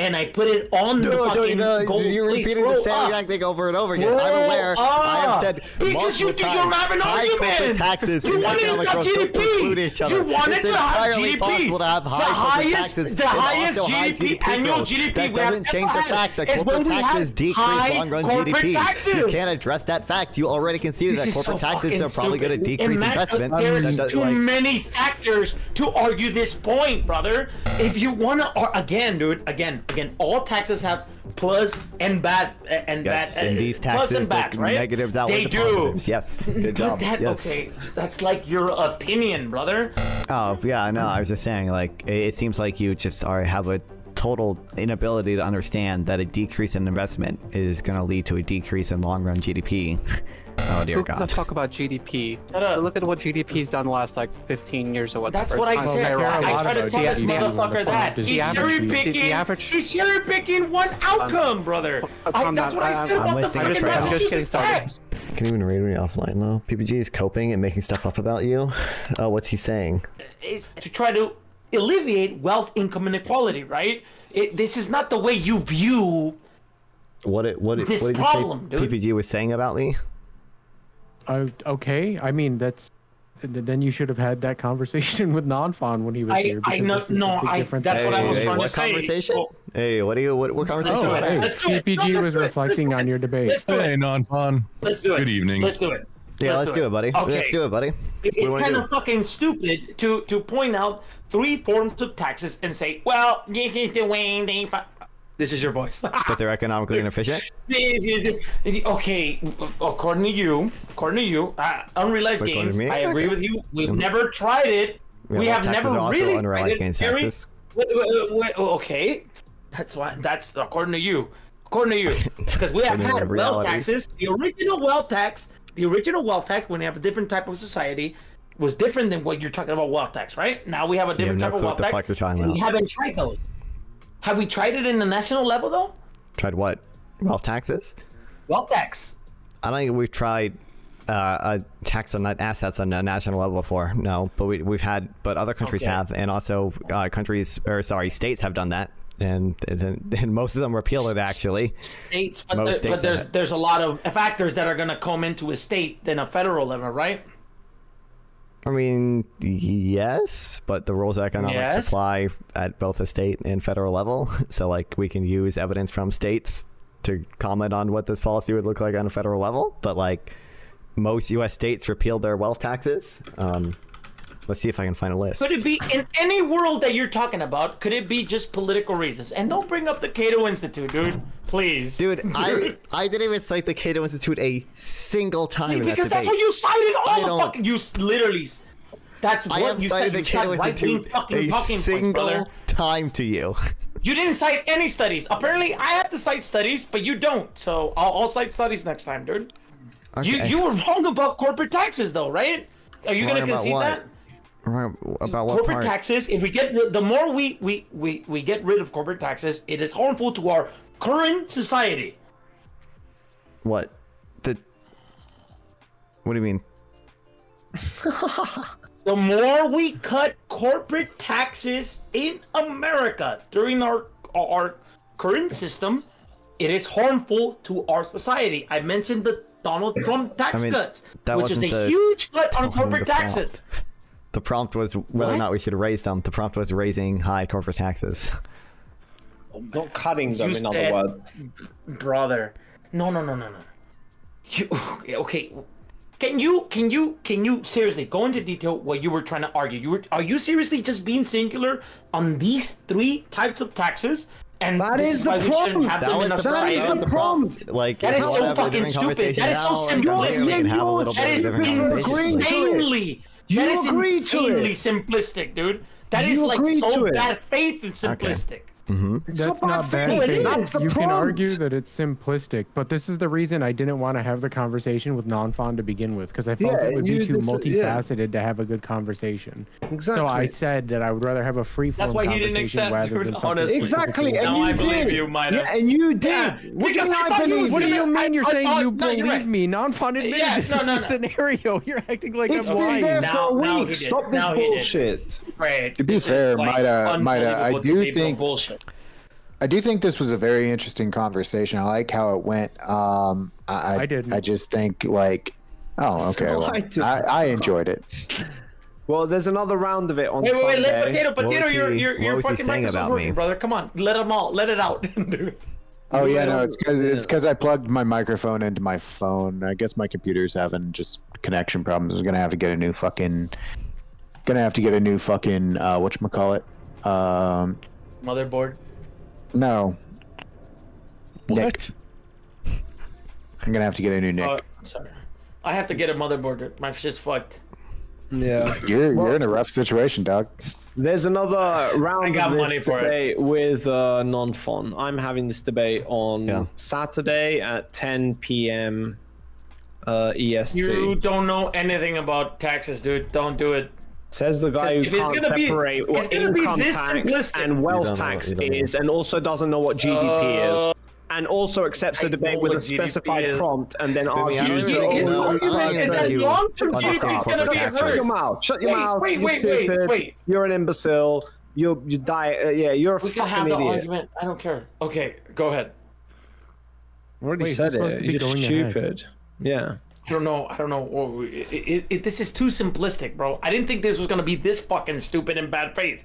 and I put it on the No, no, fucking no, gold. you're repeating the same exact thing over and over again. I'm aware. I have up. said Because you, do you have an argument. taxes You wanted the preclude GDP. each other. You wanted it's to have GDP. possible to have The high corporate highest- taxes the highest also high GDP, GDP annual. GDP That we doesn't change the fact that corporate taxes decrease long-run GDP. You can't address that fact. You already conceded that corporate taxes are probably going to decrease uh, investment. There's too many factors to argue this point, brother. If you want to, again, dude, again, again, all taxes have plus and bad and Yes, bad. and uh, these taxes, and bad, right? negatives outweigh They the do. positives. Yes, good job. that, yes. Okay, that's like your opinion, brother. Oh yeah, no, I was just saying, like, it, it seems like you just are have a total inability to understand that a decrease in investment is going to lead to a decrease in long run GDP. oh dear Who gives a God. fuck about GDP? Look at what GDP's done the last like 15 years or whatever. That's what I said. unfair. I, a I lot try to tell this GDP when motherfucker fund that is he's cherry the- the picking. average- He's cherry picking one outcome, brother. I, that's what I I- said I'm about the fucking I'm just- getting Massachusetts started. tax. Can you even read me offline now? PPG is coping and making stuff up about you. Uh, what's he saying? Is to try to alleviate wealth income inequality, right? It, this is not the way you view. What it, what it, This what did problem, you say dude. PPG was saying about me? Uh, okay, I mean that's. Then you should have had that conversation with Nonfon when he was I, here. I because know, this is a no, I. difference That's what I was hey, trying to say. conversation? Well, Hey, what are you? What, what conversation? Oh, hey, you- let's do. No, was reflecting on your debate. Let's do Hey, it. Nonfon. Let's do it. Good evening. Let's do it. Yeah, let's do it, buddy. Okay. Let's do it, buddy. It- What do you It's kind of fucking stupid to to point out three forms of taxes and say, well, this is the way they. fu-" This is your voice. That they're economically inefficient. okay, according to you, according to you, uh, unrealized According gains. I agree Okay. with you. We've Mhm. never tried it. Yeah, we have never really unrealized tried it. gains taxes. okay, that's why. That's according to you. According to you, because we have had wealth taxes. The original wealth tax, the original wealth tax, when you have a different type of society, was different than what you're talking about wealth tax, right? Now we have a different no type of clue what wealth the tax. fuck you're talking and We haven't tried those. Have we tried it in the national level though? Tried what? Wealth taxes? Wealth tax. I don't think we've tried uh, a tax on assets on a national level before. No, but we, we've had, but other countries Okay. have, and also uh, countries or sorry, states have done that, and and, and most of them repealed it actually. states, but, there- states but there's there's a lot of factors that are going to come into a state than a federal level, right? I mean, yes, but the rules of economics Yes. apply at both the state and federal level. So, like, we can use evidence from states to comment on what this policy would look like on a federal level. But, like, most U.S. states repealed their wealth taxes. Um, let's see if I can find a list. Could it be in any world that you're talking about? Could it be just political reasons? And don't bring up the Cato Institute, dude. Please, Dude, I I didn't even cite the Cato Institute a single time in that because that's debate. what you cited I all the fucking. You literally. That's I what have you cited said. the You Cato said right wing Institute fucking a talking single brother. time to you. You didn't cite any studies. Apparently, I have to cite studies, but you don't. So I'll, I'll cite studies next time, dude. You Okay. you were wrong about corporate taxes, though, right? Are you Wrong gonna concede that? Right, About what corporate part? taxes if we get the more we, we we we get rid of corporate taxes it is harmful to our current society What? The. What do you mean? the more we cut corporate taxes in america during our our current system it is harmful to our society i mentioned the donald trump tax I mean, cuts which is a huge cut on corporate taxes The prompt was whether or not we should raise them. The prompt was raising high corporate taxes. Not cutting them, You in other words. brother no no no no no you okay can you can you can you seriously go into detail what you were trying to argue you were are you seriously just being singular on these three types of taxes and that is is the why prompt. have That them the that prompt. is society? That the was. Like, That if is you so wanna have a fucking stupid. That is so now, That is come simplistic. here, we can have a little That bit is of a different because conversation. agreeing to it. insanely You that is insanely it. simplistic dude. That You is like so bad faith and simplistic Mm-hmm. That's not not bad bad faith. faith. That's the You can argue that it's simplistic, but this is the reason I didn't want to have the conversation with Nonfon to begin with, because I felt Yeah, it would be too dis- yeah. multifaceted to have a good conversation. Exactly. So I said that I would rather have a free form That's why he didn't conversation accept, rather than something honestly. Exactly, specifically and Now you I believe did. you, Yeah, and you did. Yeah, What do you I not thought you believe was What do you me? mean? You're I saying thought- you no, believe right. me? Nonfon admitted Yeah, this no, was no, the scenario. You're acting like It's I'm been lying. there for a week. Stop this Now he did. bullshit. Right. To be This is, fair, like, Maida- Maida, I do think- bullshit. I do think this was a very interesting conversation. I like how it went. Um, I, I didn't. I just think like, oh, okay. No, well, I. I, I enjoyed it. Well, there's another round of it on Wait, wait, wait, let Sunday. potato, What potato, was your he- your what your fucking saying mic isn't about working, me? brother. Come on, let them all, let it out, dude. Oh yeah, no, it's because it's because I plugged my microphone into my phone. I guess my computer's having just connection problems. I'm gonna have to get a new fucking, gonna have to get a new fucking uh, what call it? Um, Motherboard. no, Nick. What? I'm gonna have to get a new Nick. Oh, I'm sorry. I have to get a motherboard. dude. My shit's fucked. Yeah. you're you're in a rough situation, dog. There's another round I got of this money for it. debate with uh, Nonfon. I'm having this debate on Yeah. Saturday at 10 p.m. Uh, EST. You don't know anything about taxes, dude. Don't do it. Says the guy who can't gonna be- separate it's what gonna be income this tax simplistic. and wealth tax you is, and also doesn't know what GDP Uh, is, and also accepts I the debate with a GDP specified is. prompt, and then I argues. don't His even think you- argument is that think you long-term GDP is understand gonna be corporate Shut hurt. your mouth! Shut your Wait, mouth! wait, you wait, wait, stupid. wait. You're an imbecile. You're you die. Uh, yeah, you're a We can fucking have the idiot. argument. I don't care. Okay, go ahead. I already Wait, said it. be You're going ahead? stupid. Yeah. I don't know. I don't know. It, it, it, this is too simplistic, bro. I didn't think this was gonna be this fucking stupid in bad faith.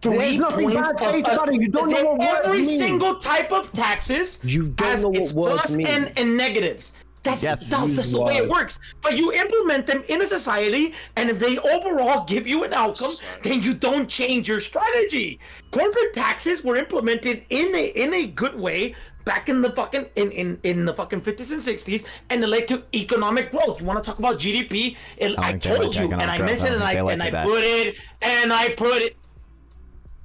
There's nothing bad faith about it. You don't know what Every single type of taxes You don't has know what its words plus mean. and, and negatives. That's, Yes. that's, that's the way it works. But you implement them in a society, and if they overall give you an outcome, then you don't change your strategy. Corporate taxes were implemented in a in a good way back in the fucking in in, in the fucking 50s and 60s, and it led to economic growth. You want to talk about GDP? And I I, they told you, and I mentioned, and I and I put it, and I put it.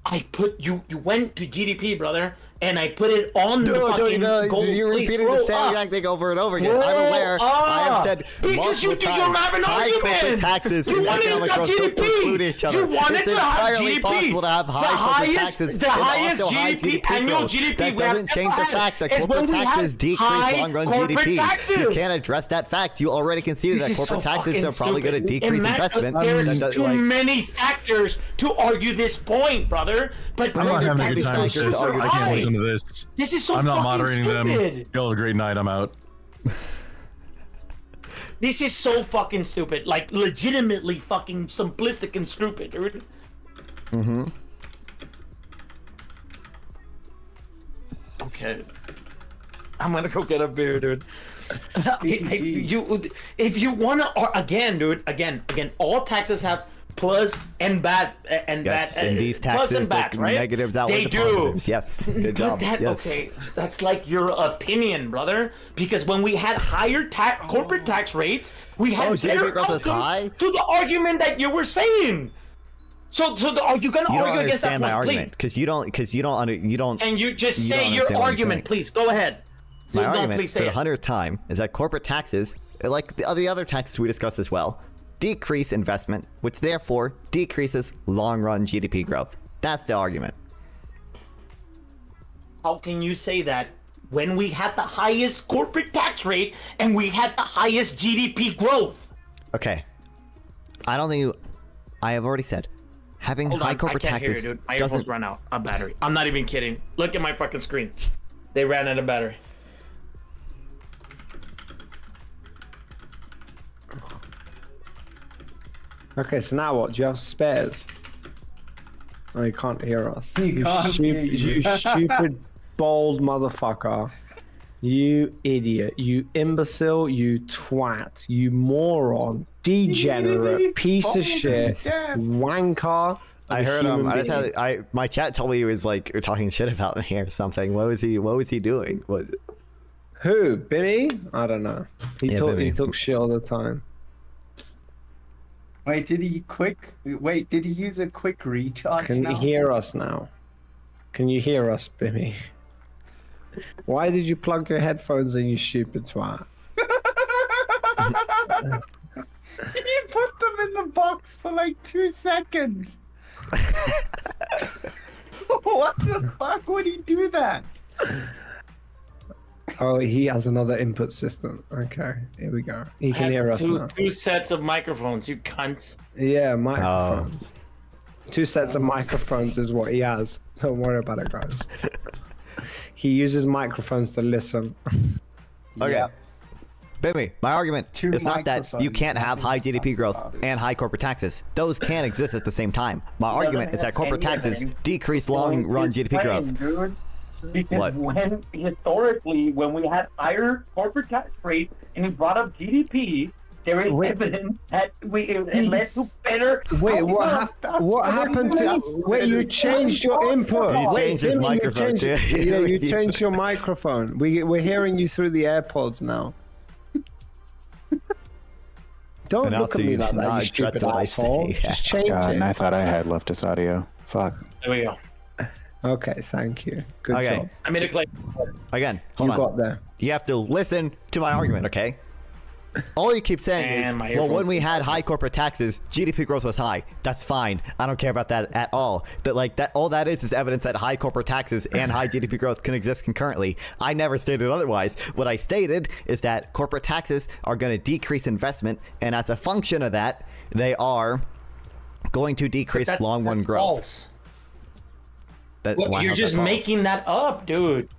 I put you. You went to GDP, brother, and I put it on the No, no, fucking. no, gold. you're repeating the same ah. exact thing over and over again. Scroll I'm aware. I have up. said Because multiple you, times. you don't an high corporate argument. taxes you and wanted economic to have don't preclude GDP. each other. You wanted it's to have entirely GDP. possible to have the high corporate highest, taxes the highest also high GDP, GDP annual. GDP. that we doesn't change the fact that had is when corporate taxes decrease long-run corporate GDP. You can't address that fact. You already conceded that that is so corporate taxes are probably going to decrease investment. There's That too many factors to argue this point, brother. But I'm bro, not having a good time with this. To I can't argue. listen to this. This is so I'm not moderating stupid. them. Y'all have a great night. I'm out. This is so fucking stupid. Like legitimately fucking simplistic and stupid, dude. Mm-hmm. Okay. I'm gonna go get a beer, dude. Hey, hey, you, if you wanna, or again, dude, again, again, all taxes have plus and bad and Yes, bad. and uh, these taxes, and bad, the right? negatives outweigh They the do. positives. Yes, good job. that, yes. Okay, that's like your opinion, brother. Because when we had higher tax, corporate tax rates, we had Oh, better outcomes high? to the argument that you were saying. So, so the, are you gonna You don't argue against that understand my point, argument please? because you don't because you don't under you don't. And you just You say your understand what I'm argument, please. Go ahead. My no, argument please for say the hundredth time is that corporate taxes, like the other other taxes we discussed as well, decrease investment, which therefore decreases long-run GDP growth. That's the argument. How can you say that when we had the highest corporate tax rate and we had the highest GDP growth? Okay, I don't think you. I have already said, having Hold high on, I corporate can't taxes hear you, dude. My doesn't. run out of battery. I'm not even kidding. Look at my fucking screen. They ran out of battery. Okay, so now what? Do you have spares? Oh, you can't hear us. You, can't stu- hear you. you stupid, bold motherfucker. You idiot. You imbecile. You twat. You moron. Degenerate. piece of shit. Wanker. I heard um, him. I just had, I my chat told me he was like you're talking shit about me or something. What was he? What was he doing? What? Who? Bimmy? I don't know. He Yeah, talk, he Bimmy. talks shit all the time. Wait, did he quick? Wait, did he use a quick recharge? Can now? you hear us now? Can you hear us, Bimmy? Why did you plug your headphones in, you stupid twat? he put them in the box for like two seconds. what the fuck would he do that? Oh, he has another input system. Okay, here we go. He I can have hear us two, now. two sets of microphones, you cunts. Yeah, microphones. Oh. Two sets of microphones is what he has. Don't worry about it, guys. He uses microphones to listen. Okay. Yeah. Bimmy, my argument Two is not that you can't have high GDP growth and high corporate taxes. Those can exist at the same time. My argument is that corporate taxes decrease long run GDP growth. Dude. Because What? when historically, when we had higher corporate tax rates and we brought up GDP, there is Wait. evidence that we it, it led to better. Wait, what, outcomes. hap- what happened to? Wait, you changed your input. He Wait, changed his Jimmy, you microphone, changed- too. Yeah, you changed your microphone. We we're hearing you through the AirPods now. Don't And look also at me you like did that, you stupid I asshole. Just change God, it. and I thought I had left us audio. Fuck. There we go. Okay, thank you. Good Okay. job. I made it like Again, hold You on. got there. You have to listen to my argument, okay? All you keep saying And is, well, when we had high corporate taxes, GDP growth was high. That's fine. I don't care about that at all. That like that all that is is evidence that high corporate taxes and high GDP growth can exist concurrently. I never stated otherwise. What I stated is that corporate taxes are going to decrease investment, and as a function of that, they are going to decrease long run growth. false. That, What, why you're how's that just making that up, dude.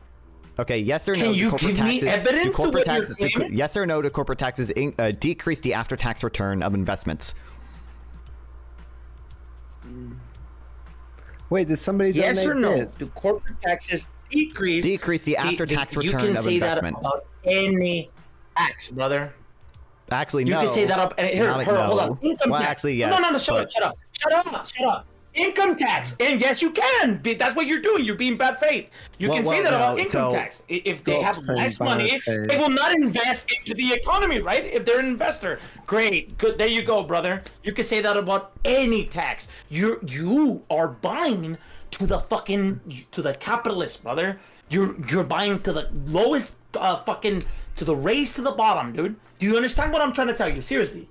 Okay, yes or no? do you corporate give taxes, do evidence to corporate what you're taxes, do claiming? yes or no? Do corporate taxes in, uh, decrease the after-tax return of investments? Wait, did somebody Yes donate or no? bits? Do corporate taxes decrease? Decrease the after-tax you return can say investment. That about any tax, brother. Actually, You no. can say that up. And here, Not a hold, hold on. Income Well, tax. actually, No, no, no, shut but- up, shut up, shut up, shut up. Income tax, and yes, you can. Be, that's what you're doing. You're being bad faith. You Well, can say that no, about income so- tax. If they have less money, faith. they will not invest into the economy, right? If they're an investor, great, good. There you go, brother. You can say that about any tax. You're you are buying to the fucking to the capitalist, brother. You're you're buying to the lowest uh, fucking to the race to the bottom, dude. Do you understand what I'm trying to tell you? Seriously.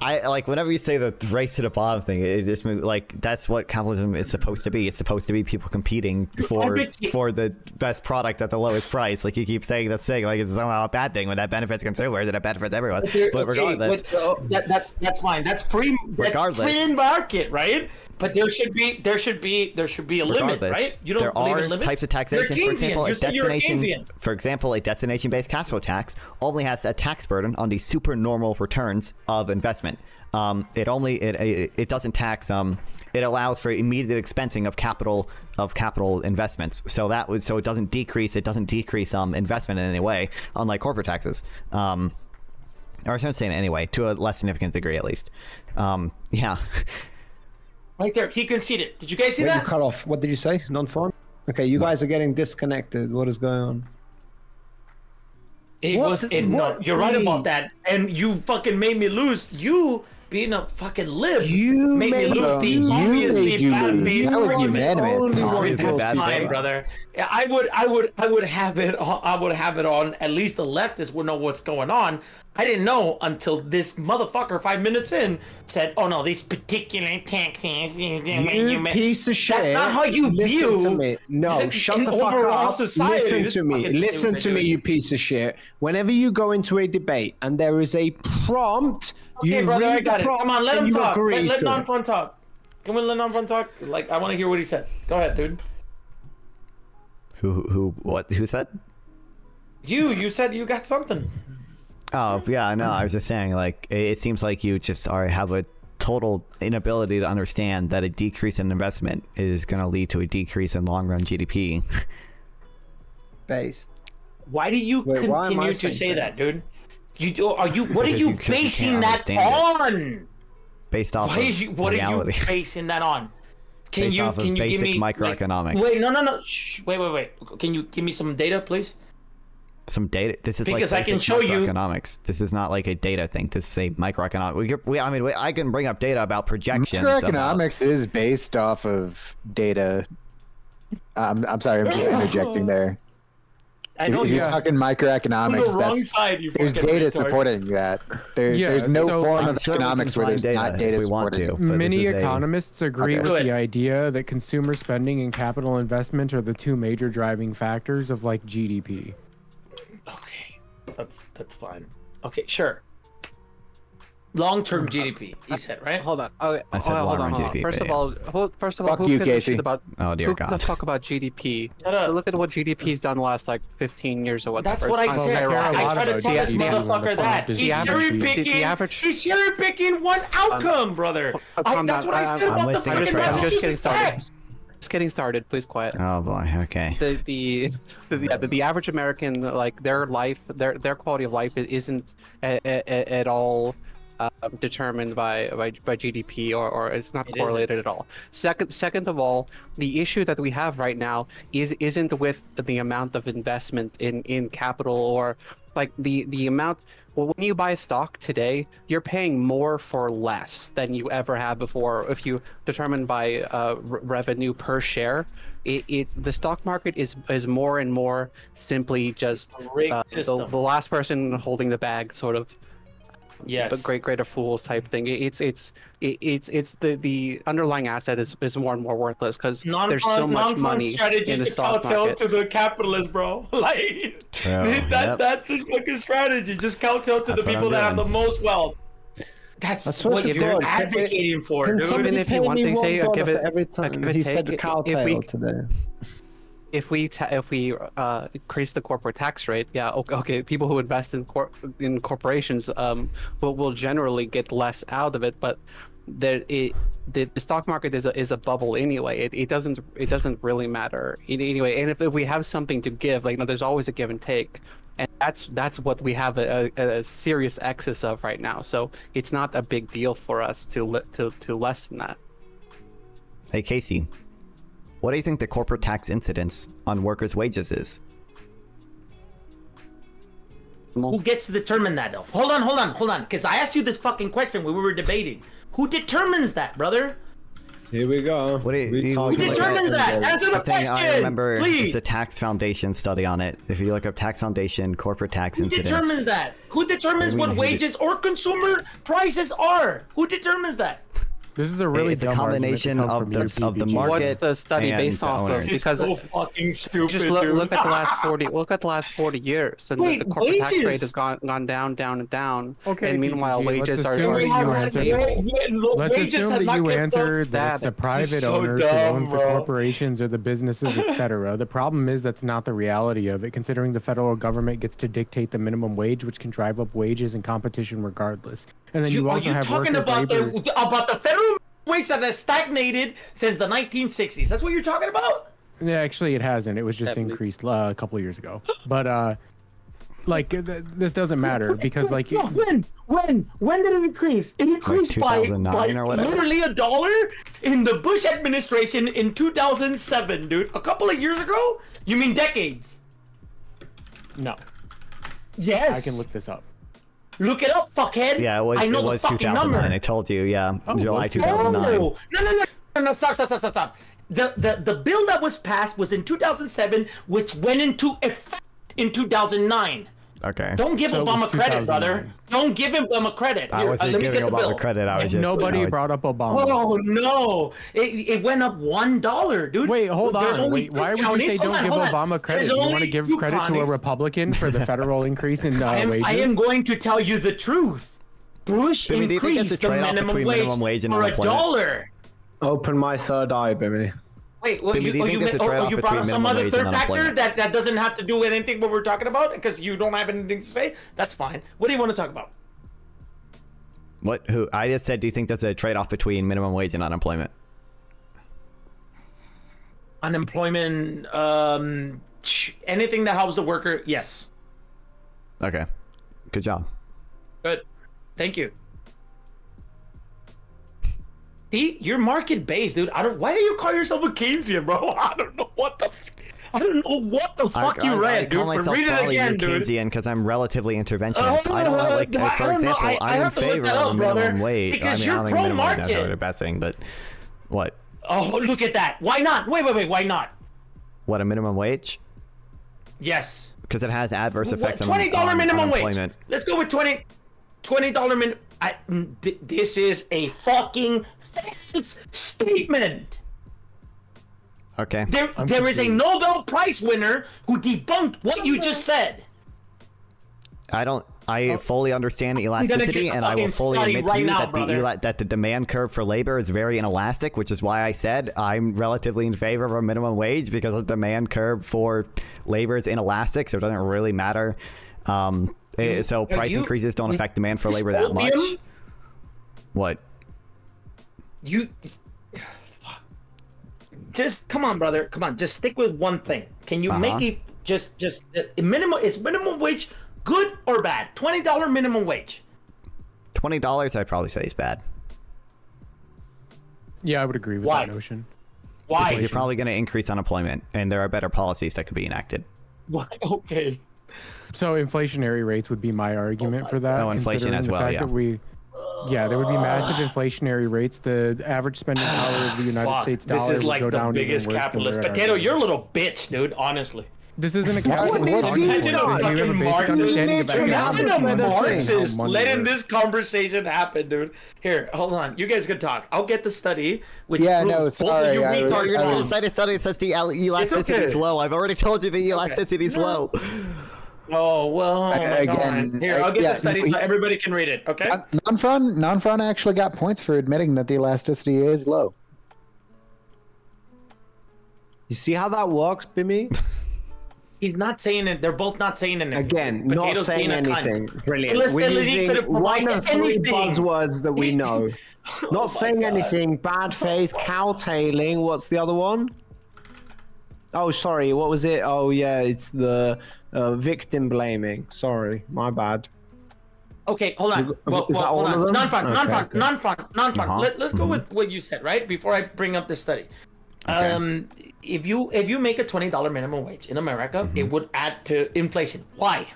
I like whenever you say the race to the bottom thing, it just like that's what capitalism is supposed to be. It's supposed to be people competing for for the best product at the lowest price. Like you keep saying that's saying like it's somehow a bad thing when that benefits consumers and it benefits everyone. But Okay, regardless, but, uh, that, that's that's fine. That's free. That's Regardless. free market, right? But there should be there should be there should be a limit, right? You don't there believe are in limit? types of taxation. For example, a You said you're a destination for example, a destination based cash flow tax only has a tax burden on the supernormal returns of investment. Um, it only it, it it doesn't tax um it allows for immediate expensing of capital of capital investments. So that would so it doesn't decrease it doesn't decrease um investment in any way, unlike corporate taxes. Um, or I shouldn't say in any way, to a less significant degree at least. Um, yeah. Right there, he conceded. Did you guys see Wait, you that? cut off. What did you say? Nonfon? Okay, you guys are getting disconnected. What is going on? It What? was. It, no, What? you're right about that. And you fucking made me lose. You being a fucking lib. You made, me made- lose the You obviously made you bad lose. faith. That was argument. unanimous. only one Obviously bad fine, brother. Yeah, I would, I would, I would have it. I would have it on. At least the leftists would know what's going on. I didn't know until this motherfucker five minutes in said, "Oh no, these particular taxes." You piece of shit. That's not how you Listen view to me. No, shut the fuck overall up. society. Listen This to me. Listen to me, you piece of shit. Whenever you go into a debate and there is a prompt, Okay, you brother, I got it. Come on, let him talk. Let, let to Nonfon talk. Can we let Nonfon talk? Like, I want to hear what he said. Go ahead, dude. Who who what who said? You, you said you got something. Oh yeah, no, I was just saying like it, it seems like you just are have a total inability to understand that a decrease in investment is going to lead to a decrease in long run GDP. Based. Why do you Wait, why am I continue to say that? that, dude? You are you? What are you you- 'cause you can't basing that understand it. on? based off Why of is you? What reality. are you basing that on? Can Based you off of can you give basic me like- microeconomics. wait, no, no, no. Shh, wait, wait, wait. Can you give me some data, please? Some data. This is Because I like can basic show you- microeconomics. This is not like a data thing. This is a microeconomic. We, we, I mean, we, I can bring up data about projections. about- uh, Microeconomics is based off of data. I'm, I'm sorry, I'm just interjecting there. I If, know if you're you're yeah. talking on the microeconomics, wrong that's side. You there's data retard. supporting that. There, Yeah, there's no so- form I'm of sure economics where find there's not data if we supporting to. it. Many is a- economists agree Okay. with the idea that consumer spending and capital investment are the two major driving factors of like GDP. Okay, that's that's fine. Okay, sure. Long-term GDP. He said, right? Hold on. Okay, I said oh, hold on, long-run hold on. GDP, First of yeah. all, who, first of all, Fuck who you, gives a shit about Oh dear who God. gives a fuck about GDP? Look at what GDP's done the last like 15 years or whatever. That's It's what I gone said. care a I. I lot try to tell this GDP when the motherfucker point that is he's the cherry the- the picking. average- He's cherry picking one outcome, brother. Uh, I, calm that's down. what I I- said I'm about the fucking to Trevor. I'm just getting Massachusetts started. tax. Just getting started. Please quiet. Oh boy. Okay. the the the, yeah, the, the average American like their life their their quality of life isn't a, a, a- at all uh, determined by, by by GDP or, or it's not It correlated at all. Second second of all, the issue that we have right now is isn't with the amount of investment in in capital or like the the amount well, when you buy a stock today, you're paying more for less than you ever have before. If you determine by uh, r- revenue per share, it, it the stock market is is more and more simply just uh, the, the last person holding the bag, sort of Yes. the great greater fools type thing. It's it's it, it's it's the the underlying asset is, is more and more worthless because there's so much money in the to stock kowtow market. to the capitalist, bro. Like True, that, yep. that's his fucking strategy. Just kowtow to That's the people that have the most wealth. That's I swear what you're God, can advocating for, Can dude. somebody if you pay want me things, one say, uh, dollar give it- every time give it he take. said If- if cowtail we- today? If we if we uh, increase the corporate tax rate, yeah, okay, okay people who invest in cor- in corporations um, will will generally get less out of it, but there it the, the stock market is a, is a bubble anyway. It, it doesn't it doesn't really matter anyway. And if, if we have something to give, like you know, there's always a give and take, and that's that's what we have a, a, a serious excess of right now. So it's not a big deal for us to to to lessen that. Hey Casey, what do you think the corporate tax incidence on workers' wages is? Who gets to determine that though? Hold on, hold on, hold on. Because I asked you this fucking question when we were debating. Who determines that, brother? Here we go. What do you- We you- talking Who Who determines about- that? Answer the The thing question, I remember please. is a tax foundation study on it. If you look up tax foundation corporate tax Who incidence, Who determines that? Who determines What what mean, who de- wages or consumer prices are? Who determines that? This is a really it's a dumb argument to combination come of the- you, of the PPG. market What's the study and based the off owners. of? This is Because so fucking stupid. just look, dude. look at the last 40 look at the last 40 years and Wait, the, the corporate tax rate has gone gone down down and down Okay, and meanwhile PPG, let's wages are, assume are, that you are answered stable. Let's assume that you answered that it's the private so owners who dumb, owns the corporations or the businesses, etc. The problem is that's not the reality of it, considering the federal government gets to dictate the minimum wage, which can drive up wages and competition regardless. And then you, You, are also you have talking about labor. the about the federal wage that has stagnated since the 1960s? That's what you're talking about? Yeah, actually, it hasn't. It was just At increased uh, a couple of years ago. But uh, like th- this doesn't matter because like No, when when when did it increase? It increased by, by or literally a dollar in the Bush administration in 2007, dude. A couple of years ago? You mean decades? no, Yes. I can look this up. Look it up, fuckhead. Yeah, it was I know it was the fucking 2009. number. I told you. Yeah, Oh, July 2009. No, no, no, no, no, no, stop, stop, stop, stop, stop. The, the, the bill that was passed was in 2007, which went into effect in 2009. Okay. Don't give So Obama credit, brother. Don't give him Obama credit. I Here, uh, wasn't let me giving get the Obama bill. credit. I was just Nobody I was- brought up Obama. Oh no! It, it went up one dollar, dude. Wait, hold There's on. only Wait, two why would you counties- say hold don't on, give hold on. Obama credit? There's You want to give two credit to a. Republican for the federal increase in uh, I am, wages? I am going to tell you the truth. Bush Bimmy, do you think that's increased the minimum wage, minimum wage and for a dollar. Open my third eye, baby. Wait, Bimmy, you, oh, you, meant- oh, oh, you brought up some other third factor that, that doesn't have to do with anything what we're talking about because you don't have anything to say? That's fine. What do you want to talk about? What? Who? I just said. Do you think there's a trade-off between minimum wage and unemployment? Unemployment, um, anything that helps the worker, yes. Okay. Good job. Good. Thank you. You're market based, dude. I don't. Why do you call yourself a Keynesian, bro? I don't know what the. I don't know what the fuck I, you I, read, I dude. call myself read it again. Keynesian because I'm relatively interventionist. Uh, I don't know, like, I for don't know, example, I- I I'm in have to look favor of a up, minimum brother, wage. because I mean, you're I don't think minimum wage is pro-market. necessarily the best thing, but what? Oh, look at that. Why not? Wait, wait, wait. Why not? What a minimum wage? Yes. Because it has adverse What, effects on, Twenty dollar minimum wage. Let's go with twenty. Twenty dollar min. I, mm, th- this is a fucking facets statement. Okay. There, I'm there is a. Nobel Prize winner who debunked what you just said. I don't. I fully understand elasticity, and I will fully study admit to you now, that brother. the that the demand curve for labor is very inelastic, which is why I said I'm relatively in favor of a minimum wage because the demand curve for labor is inelastic, so it doesn't really matter. Um, eh, so price you- increases don't affect demand for labor that much. What? You just come on, brother. Come on, just stick with one thing. Can you Uh-huh. make it just just uh, minimum? Is minimum wage good or bad? Twenty dollar minimum wage. Twenty dollars, I'd probably say is bad. Yeah, I would agree with Why? that notion. Why? Because you're probably going to increase unemployment, and there are better policies that could be enacted. Why? Okay. So inflationary rates would be my argument for that. Oh, inflation considering as the well, fact yeah. that we, yeah, there would be massive inflationary rates. The average spending power of the United Fuck. States This dollar is would like go the down even biggest worse than capitalist. we're at Potato, you're a little bitch, dude. Honestly. This isn't a capitalist is he argument. you have a basic Marxist understanding of? Imagine a not a thing. Marxist letting this conversation happen, dude. Here, hold on. You guys could talk. I'll get the study. Which Yeah, proves no, both of sorry, you I was- retards I wrong. was- Cite a study that says the el- elasticity is low. I've already told you the elasticity is low. Oh well, oh Again, Here, I- I'll get yeah, the study no, so everybody can read it. Okay. Nonfon, Nonfon actually got points for admitting that the elasticity is low. You see how that works, Bimmy? He's not saying it. They're both not saying anything. Again, not saying being cunt. anything. Brilliant. We're using one of three anything. buzzwords that we know. Oh Not saying anything. Bad faith, cowtailing. What's the other one? Oh, sorry. What was it? Oh, yeah. It's the uh, victim blaming. Sorry, my bad. Okay, hold on. Is Well, that well, all hold of on. them? Nonfon, Okay, Nonfon, okay. Nonfon, Nonfon. Uh-huh. Let, let's go with what you said, right? Before I bring up the study. Okay. Um, if you if you make a twenty dollar minimum wage in America, it would add to inflation. Why?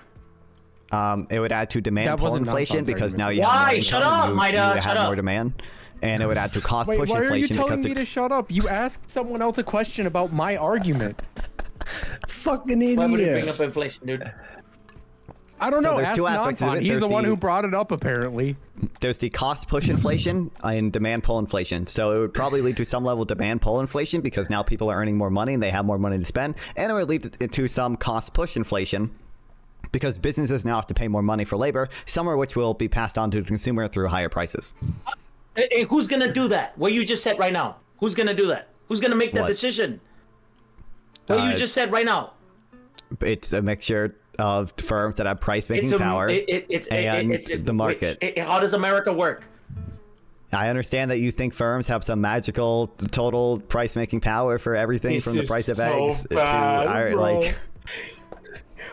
Um, it would add to demand That pull inflation because now you have Why? more Shut up, you, Maida, you shut have more demand, and it would add to cost Wait, push why are you inflation telling me to shut up? You asked someone else a question about my argument. Fucking Why would it bring idiot. up inflation, dude? I don't So know. there's Ask two aspects of it. He's There's the one the- who brought it up, apparently. there's the cost push inflation and demand pull inflation. So it would probably lead to some level of demand pull inflation because now people are earning more money and they have more money to spend, and it would lead to, to some cost push inflation because businesses now have to pay more money for labor, some of which will be passed on to the consumer through higher prices. Hey, hey, who's gonna do that? What you just said right now? Who's gonna do that? Who's gonna make that What? decision? What Uh, you just said right now? It's a mixture of firms that have price making a power. It, it, it's, it- and the market. Which, how does America work? I understand that you think firms have some magical total price making power for everything This from the price of so eggs bad, to like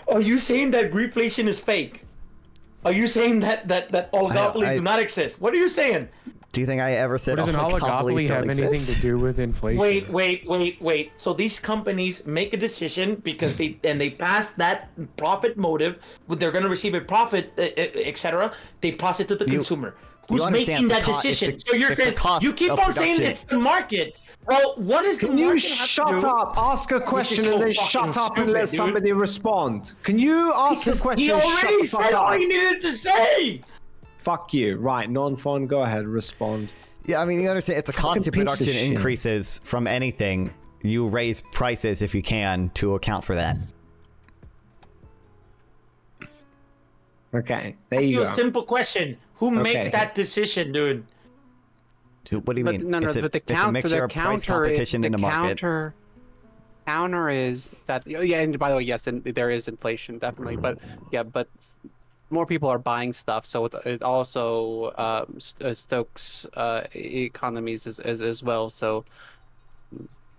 Are you saying that greedflation is fake? Are you saying that that that oligopolies I- do not exist? What are you saying? Do you think I ever said But does an oligopolies oligopoly don't have anything to do with inflation? Wait, wait, wait, wait. So these companies make a decision because they and they pass that profit motive. They're going to receive a profit, etc. They pass it to the consumer. Who's making that co- decision? the- so you're saying you keep of on saying it's the market. Well, what is the Can you market to shut up, ask a question, so and then shut up and stupid, let dude. somebody respond? Can you ask Because a question? he and already shut said all he needed to say. Fuck you. Right, Nonfon. Go ahead, respond. Yeah, I mean, you understand it's a cost Fucking of piece of production increases from anything. You raise prices if you can to account for that. Okay, there Ask you you go. a simple question: Who makes that decision, dude? What do you But mean? no, no, it's a, but the it's a counter, the of counter, is, competition the in the market. counter, counter is that. oh, Yeah, and by the way, yes, and there is inflation definitely, but yeah, but more people are buying stuff, so it, it also um, uh, stokes uh, economies as, as as well. So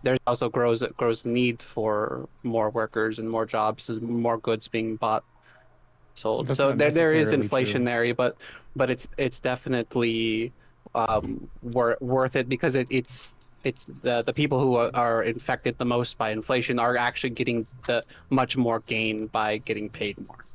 there's also grows grows the need for more workers and more jobs, and more goods being bought, sold. That's so there there is necessarily true. inflationary, but but it's it's definitely um, wor- worth it because it, it's it's the the people who are, are infected the most by inflation are actually getting the much more gain by getting paid more.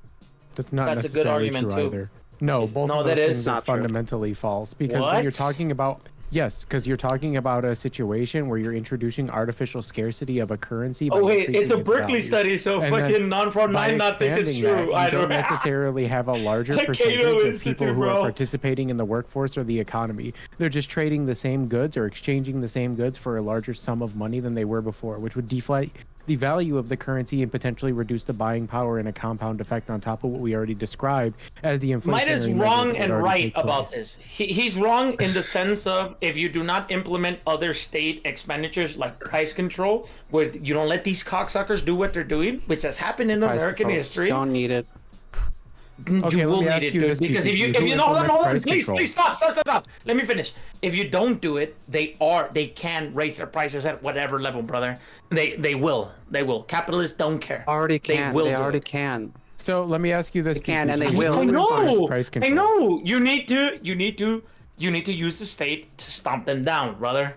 That's not That's a good necessarily argument, true too. either. No, both No, of that those is things are not true. fundamentally false because when you're talking about yes, because you're talking about a situation where you're introducing artificial scarcity of a currency. Oh wait, it's a Berkeley study, so And fucking Nonfon By nine not think it's true. that, I you don't don't necessarily have a larger percentage of Institute, people who bro. are participating in the workforce or the economy. They're just trading the same goods or exchanging the same goods for a larger sum of money than they were before, which would deflate the value of the currency and potentially reduce the buying power and a compound effect on top of what we already described as the inflation. Might is wrong and right about this. He, he's wrong in the sense of if you do not implement other state expenditures like price control, where you don't let these cocksuckers do what they're doing, which has happened in Price American controls. history. Don't need it. Okay, you let will need it, dude. Because if you if you no, hold on, hold on, please, control? please stop, stop, stop, stop. Let me finish. If you don't do it, they are they can raise their prices at whatever level, brother. They they will. They will. Capitalists don't care. Already can. They will They already it. can. So let me ask you this: They can and they will. I implements know. Price I know. You need to. You need to. You need to use the state to stomp them down, brother.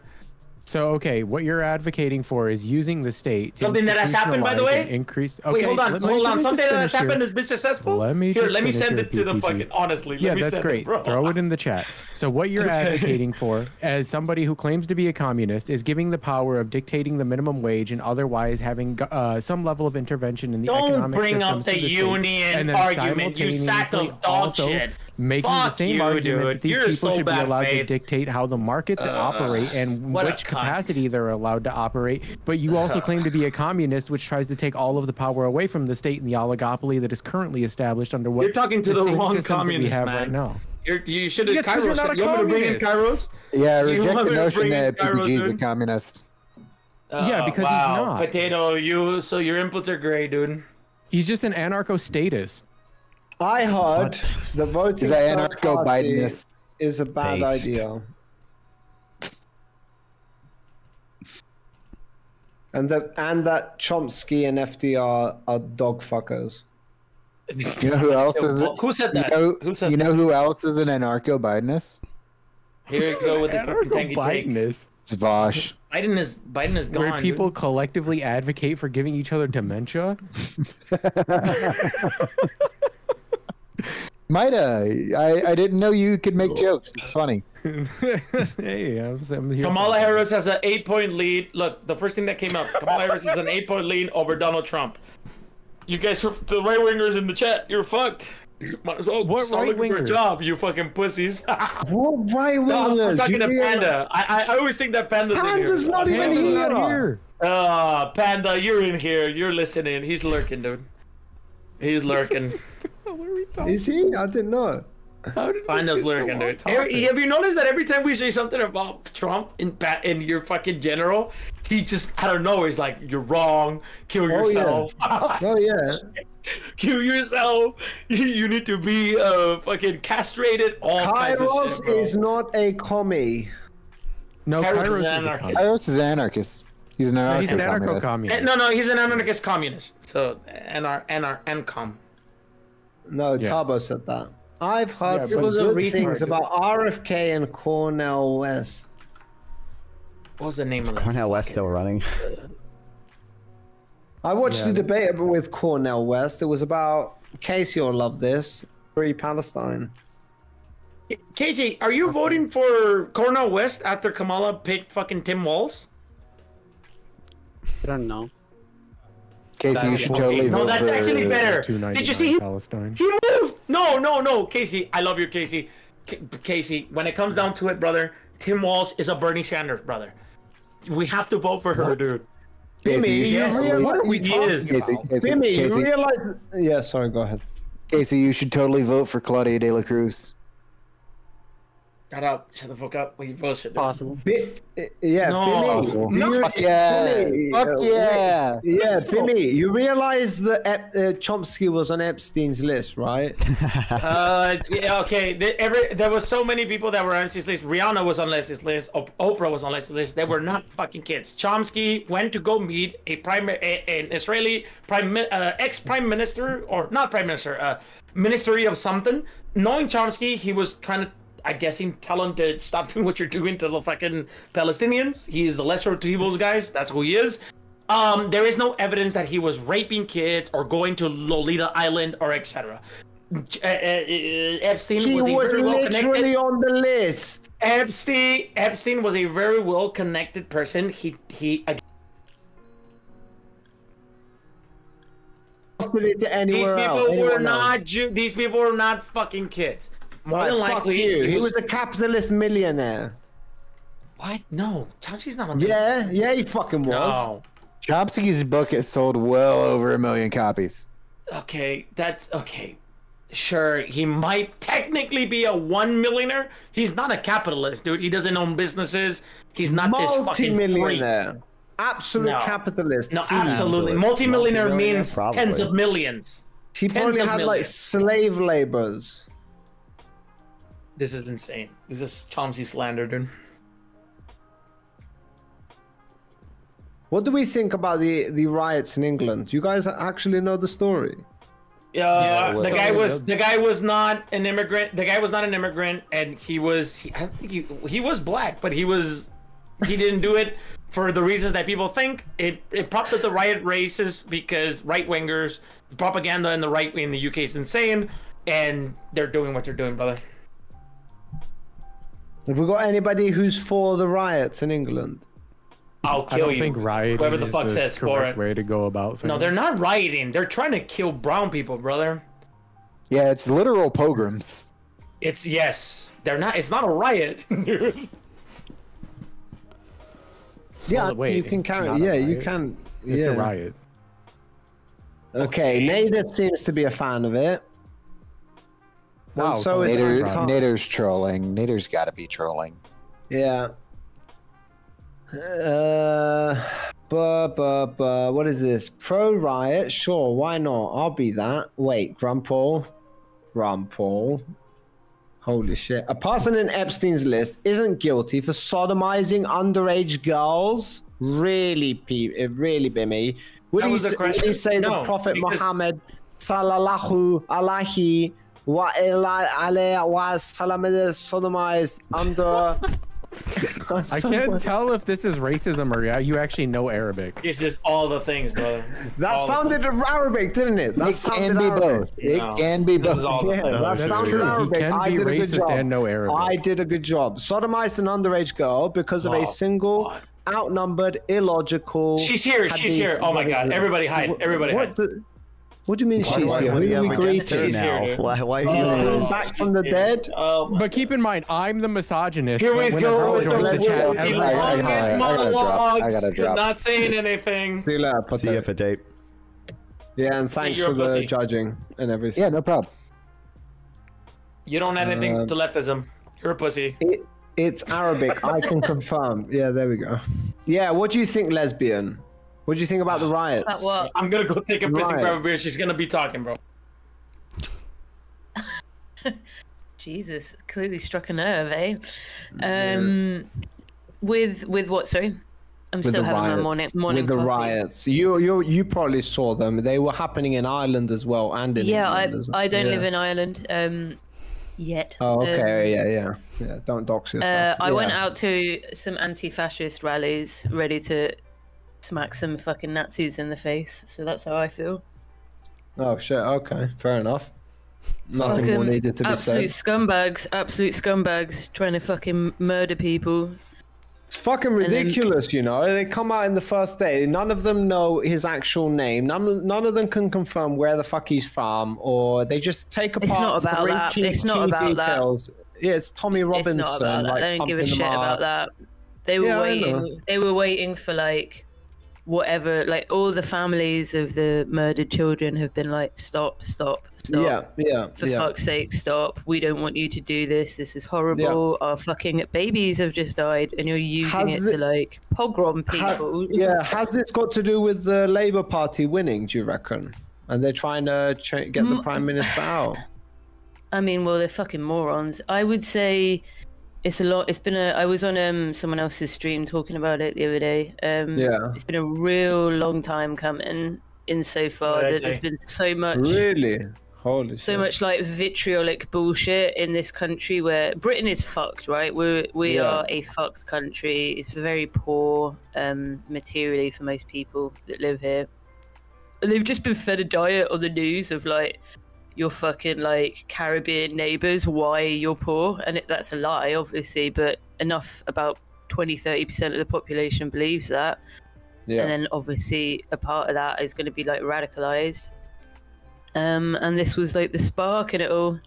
So okay, what you're advocating for is using the state. To Something that has happened, by the way? and Increase. Okay, Wait, hold on, let hold on. me Something that has finish here. happened has been successful. Let me here. Let me send it to the fucking. Honestly, let Yeah, me that's send great. It, bro. Throw it in the chat. So what you're advocating for, as somebody who claims to be a communist, is giving the power of dictating the minimum wage and otherwise having uh, some level of intervention in the Don't economic bring up the the state, union then argument, you sack of dog shit. Making Fuck the same you, argument dude. that these You're people so should be bad allowed to dictate how the markets operate and which capacity they're allowed to operate. But you also claim to be a communist, which tries to take all of the power away from the state and the oligopoly that is currently established under what You're talking to the same wrong systems we have man. right now. You're, you should have. Yes, 'cause you're Kairos. not a You want me to bring in communist. Kairos? Yeah, You reject want the notion that in Kairos, PPG is a dude? communist. Yeah, because he's uh, not. Potato, you. So your inputs are gray, dude. He's just an anarcho-statist. I heard the voting He's an anarcho-Bidenist. is a bad Based. idea. And that and that Chomsky and FDR are dog fuckers. You know who else is? Who said You that? know, Who said you know who else is an anarcho-Bidenist? Here you go with the fucking tanky take. Anarcho-Bidenist, It's Vosh. Biden is Biden is gone. where people dude. collectively advocate for giving each other dementia. Mida, I, I didn't know you could make jokes. It's funny. hey, I'm, I'm here. Kamala Harris has an eight point lead. Look, the first thing that came up Kamala Harris is an eight point lead over Donald Trump. You guys, the right wingers in the chat, you're fucked. You Might as well What start looking for a right-wingers? job, you fucking pussies. What right no, I'm talking You to realize- Panda. I, I, I always think that Panda's in here. Panda's not even Panda's here. not here. Uh, Panda, you're in here. You're listening. He's lurking, dude. He's lurking. What are we talking Is he? I didn't know. How did this Panda's get so lurking, dude. off Every- have you noticed that every time we say something about Trump in Pat in your fucking general, he just I don't know. He's like, "You're wrong. Kill Oh, yeah. yourself. Oh yeah. Kill yourself. You, you need to be uh fucking castrated." All kinds of Kairos shit, bro. is not a commie. No, Kairos Kairos is is, an anarchist. communist. Ios is an anarchist. He's an Yeah, he's an anarcho-communist. Eh, anarcho-communist. No, no, he's an anarchist communist. So NR NR NCOM. No, Yeah. Tabo said that. I've heard Yeah, some but- It was good things about RFK and Cornel West. What was the name of that? Cornel West still running. I watched Yeah. the debate with Cornel West. It was about Casey will love this. Free Palestine. Casey, are you voting for Cornel West after Kamala picked fucking Tim Walz? I don't know. Casey, you should totally No, that's for. actually better. Two ninety Did you see? He, Palestine? he moved. No, no, no, Casey. I love you, Casey. K- Casey, when it comes down to it, brother, Tim Walz is a Bernie Sanders brother. We have to vote for her, dude. Casey, you Yes. totally- What are we talking is. Casey, about? Casey, Jimmy, you realize? Yeah, sorry. Go ahead. Casey, you should totally vote for Claudia De La Cruz. Shut up. Shut the fuck up. We bullshit. dude. Possible. Bi- yeah, No. Bimmy, Possible. do you- Fuck yeah! Bimmy, Fuck yeah! Yeah, Bimmy, you realize that Ep- uh, Chomsky was on Epstein's list, right? Uh, yeah, okay. There, every, there was so many people that were on Leslie's list. Rihanna was on Leslie's list. O- Oprah was on Leslie's list. They were not fucking kids. Chomsky went to go meet a prime, a, an Israeli prime, uh, ex prime minister or not prime minister, uh, ministry of something. Knowing Chomsky, he was trying to. I guess him tell him to stop doing what you're doing to the fucking Palestinians. He is the lesser of two evils, guys. That's who he is. Um, there is no evidence that he was raping kids or going to Lolita Island or etc. Uh, uh, uh, Epstein He was, a was very well literally connected. on the list. Epstein Epstein was a very well connected person. He he. These anywhere else. people were else. not Jew. These people were not fucking kids. More Right, than likely, you. He was a capitalist millionaire. what? No, Chomsky's not a the- Yeah, yeah, he fucking was. No. Chomsky's book has sold well over a million copies. Okay, that's okay. Sure, he might technically be a one millionaire. He's not a capitalist, dude. He doesn't own businesses. He's not this fucking. Multi-millionaire. Absolute No. capitalist. No, thief. absolutely. Multimillionaire Multimillionaire, means probably. tens of millions. He probably of had like slave laborers. This is insane. This is Chomsky slander, dude. What do we think about the, the riots in England? Do you guys actually know the story? Uh, yeah, the guy was the guy was not an immigrant. The guy was not an immigrant, and he was he, I think he, he was black, but he was he didn't do it for the reasons that people think. It it propped up the riot races because right wingers, the propaganda in the right in the UK is insane, and they're doing what they're doing, brother. Have we got anybody who's for the riots in England? I'll I kill don't you. think rioting Whoever the is fuck the says for correct it. way to go about things. No, they're not rioting. They're trying to kill brown people, brother. Yeah, it's literal pogroms. It's yes. They're not. It's not a riot. Yeah, Well, wait, you can carry. not a Yeah, you riot. can. It's yeah. a riot. Okay, Nader seems to be a fan of it. And Wow, so is Nader, Anton. Nader's trolling. Nader's got to be trolling. Yeah. Uh, buh, buh, buh. what is this? Pro riot? Sure, why not? I'll be that. Wait, Grumpole. Grumpole. Holy shit. A person in Epstein's list isn't guilty for sodomizing underage girls? Really, pe- it really be me. Would That he, was the s- would he say No, the Prophet because- Muhammad sallallahu alaihi wa ila alayhi wa sallam sodomized under I can't tell if this is racism or you actually know Arabic. it's just all the things, brother. That All sounded Arabic, didn't it? That It sounded can be Arabic. both. It No, can be both. Yeah, that That's sounded true. He Arabic. can I be did a good racist job. and know Arabic. I did a good job. Sodomized an underage girl because of Oh, a single, God. outnumbered, illogical. She's here. had She's here. Oh my God! Everybody hide! Everybody what hide! the- What do you mean Why, she's why, here? what Who are we against her greeting? Now? here. Why, why is he doing Came this? back from the here. dead? Oh But keep in mind, I'm the misogynist. Here we go girl with the, the chat, the I- every- I- I- longest I gotta drop. I gotta drop. Not saying anything. See you later, See ya, Potato. Potato. Yeah, and thanks for the pussy. judging and everything. Yeah, no problem. You don't add anything Um, to leftism. You're a pussy. It, it's Arabic. I can confirm. Yeah, there we go. Yeah, what do you think, lesbian? What do you think about the riots? About what? I'm gonna go take a piss and Right. grab a beer. She's gonna be talking, bro. Jesus, clearly struck a nerve, eh? Um, with with what? Sorry, I'm With still the having my riots. morning morning With the coffee. riots, you you you probably saw them. They were happening in Ireland as well, and in Yeah, I England as well. I don't Yeah. live in Ireland um yet. Oh, okay, Um, yeah, yeah, yeah. Don't dox Uh, yourself. I went out to some anti-fascist rallies, ready to smack some fucking Nazis in the face. So that's how I feel. Oh shit. Okay, fair enough. Nothing more needed to be absolute said. scumbags, absolute scumbags, trying to fucking murder people. It's fucking then- ridiculous, you know. They come out in the first day. None of them know his actual name. None, none of them can confirm where the fuck he's from, or they just take apart It's not about three that. key, It's not key about that. Yeah, it's Tommy Robinson. It's not about that. like, I don't give a shit about that. They were Yeah, waiting. They were waiting for like whatever. Like all the families of the murdered children have been like, stop, stop, stop. Yeah, yeah, For yeah. fuck's sake, stop. We don't want you to do this. This is horrible. Our fucking babies have just died, and you're using Has it to like pogrom people. yeah, has this got to do with the Labour Party winning? Do you reckon? And they're trying to ch- get the Mm. prime minister out. I mean, well, they're fucking morons. I would say it's a lot. It's been a. I was on um someone else's stream talking about it the other day. Um, Yeah. It's been a real long time coming. in so far. I that there's say? been so much, Really? Holy so shit. much like vitriolic bullshit in this country where Britain is fucked, right? We're we Yeah. are a fucked country. It's very poor um materially for most people that live here. And they've just been fed a diet on the news of like your fucking like Caribbean neighbors why you're poor and it, that's a lie obviously but enough about 20 30% of the population believes that Yeah. and then obviously a part of that is going to be like radicalized um and this was like the spark in it all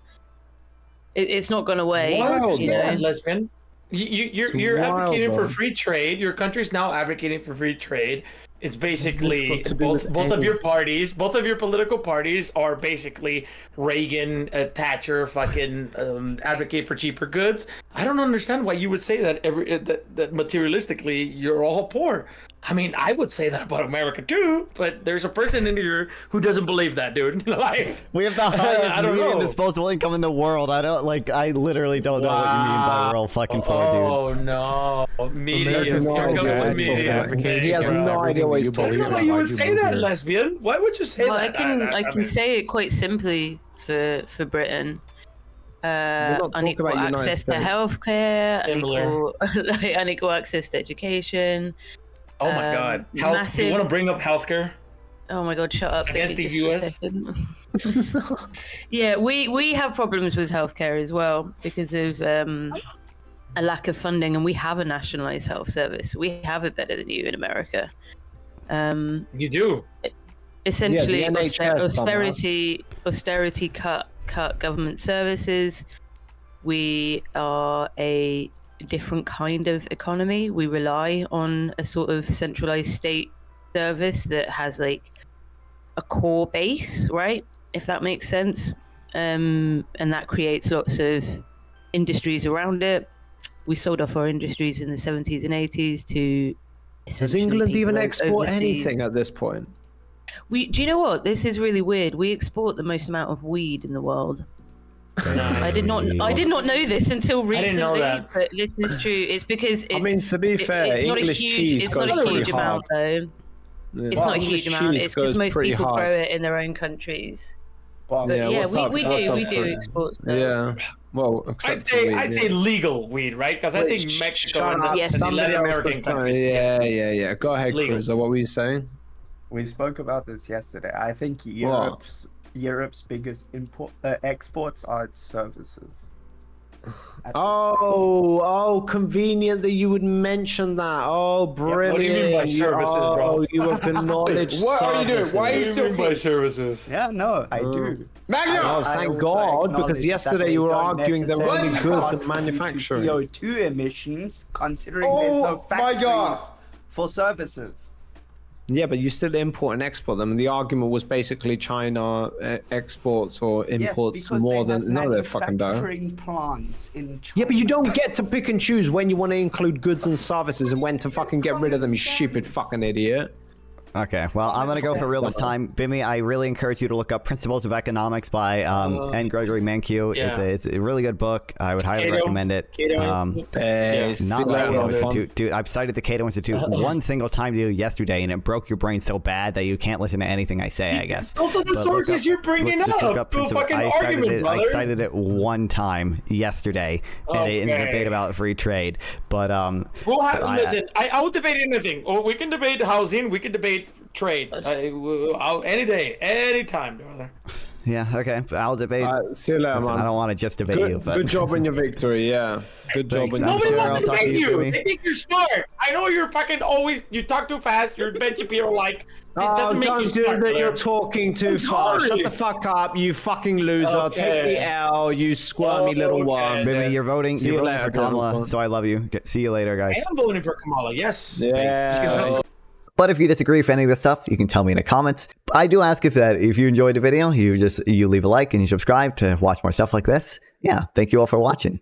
it, it's not gone away Wild, you Yeah, know lesbian. You, you, you're It's you're wild, advocating for free trade. Your country's now advocating for free trade. It's basically both both of your parties, both of your political parties are basically Reagan, uh, Thatcher, fucking um, advocate for cheaper goods. I don't understand why you would say that every uh, that, that materialistically you're all poor. I mean, I would say that about America too, but there's a person in here who doesn't believe that, dude. like, We have the highest median disposable income in the world. I don't like. I literally don't know what you mean by we're all fucking poor, dude. Oh no, media. America's Here comes the media. He has no idea what he's talking don't know believe why you Why'd you say that, lesbian. Why would you say Well, I that? can I can mean- say it quite simply for for Britain. Uh, unequal about United access to States. healthcare, Similar. unequal, like, unequal access to education. Oh my um, god. Health, do you want to bring up healthcare? Oh my god, shut up. Against the just for a second. yeah, we we have problems with healthcare as well because of um, a lack of funding, and we have a nationalized health service. We have it better than you in America. Um, You do. essentially Yeah, NHS auster- austerity austerity cut cut government services we are a different kind of economy we rely on a sort of centralized state service that has like a core base right if that makes sense um, and that creates lots of industries around it we sold off our industries in the 70s and 80s to Does England even export overseas. anything at this point? We do you know what? This is really weird. We export the most amount of weed in the world. I did not I did not know this until I recently. didn't know that. But this is true. It's because it's I mean, to be it- fair, it's not a huge it's not a huge amount hard. though. It's not a English huge amount. It's because most people hard. grow it in their own countries. Well, But Yeah, yeah, we, up? we do we do it? export stuff. Yeah. Well, I'd say for I'd weed, say legal weed, right? Because I think Mexico and, Yes. and the Somebody Latin American countries. Yeah, yes. yeah, yeah. Go ahead, Legal. Cruiser. What were you saying? we spoke about this yesterday. I think Europe's Europe's biggest import uh, exports are its services. At the Oh, oh, convenient that you would mention that. Oh, brilliant. what do you mean by services, bro? Oh, you acknowledge What are you doing? Why are you services. still by services? Yeah, no, I do. Mm. Magnum! Oh, thank God, because yesterday you were don't arguing there were only necessarily goods and manufacturing. CO2 emissions, considering Oh, there's no my factories God. for services. Yeah, but you still import and export them. And the argument was basically China uh, exports or imports yes, more than no, they're fucking don't. plants in China. Yeah, but you don't get to pick and choose when you want to include goods and services and when to fucking get rid of them. You stupid fucking idiot. Okay, well, I'm gonna go for real this time. Bimmy, I really encourage you to look up Principles of Economics by um, N. Gregory Mankiw. It's, a, it's a really good book. I would highly Cato- recommend it. Cato Um, Institute. Uh, not like Cato on the phone. Institute. Dude, I've cited the Cato Institute one single time to you yesterday, and it broke your brain so bad that you can't listen to anything I say, I guess. Those are the But sources up- you're bringing look- just look up to fucking I cited argument, it, brother. I cited it one time yesterday in, a, in a debate about free trade. But um, We'll have, I- listen, I, I will debate anything. Or we can debate housing. We can debate trade. I, I'll, any day, any time, brother. yeah, okay, I'll debate. Uh, see you later, Listen, man. I don't want to just debate Good, you, but good job in your victory. Yeah, good job Thanks, in I'm Nobody sure wants I'll to debate you, you. They think you're smart. I know you're fucking always. You talk too fast. You're Ben Shapiro like. It Oh, doesn't make you don't do smart, that. You're talking too I'm fast. Shut the fuck up, you fucking loser. Take the L, you squirmy little Okay. worm. Bimmy, you're voting. See You're you voting later, for Kamala, Kamala. so I love you. See you later, guys. I am voting for Kamala. Yes. Yeah. But if you disagree with any of this stuff, you can tell me in the comments. I do ask if that if you enjoyed the video, you just you leave a like and you subscribe to watch more stuff like this. Yeah, thank you all for watching.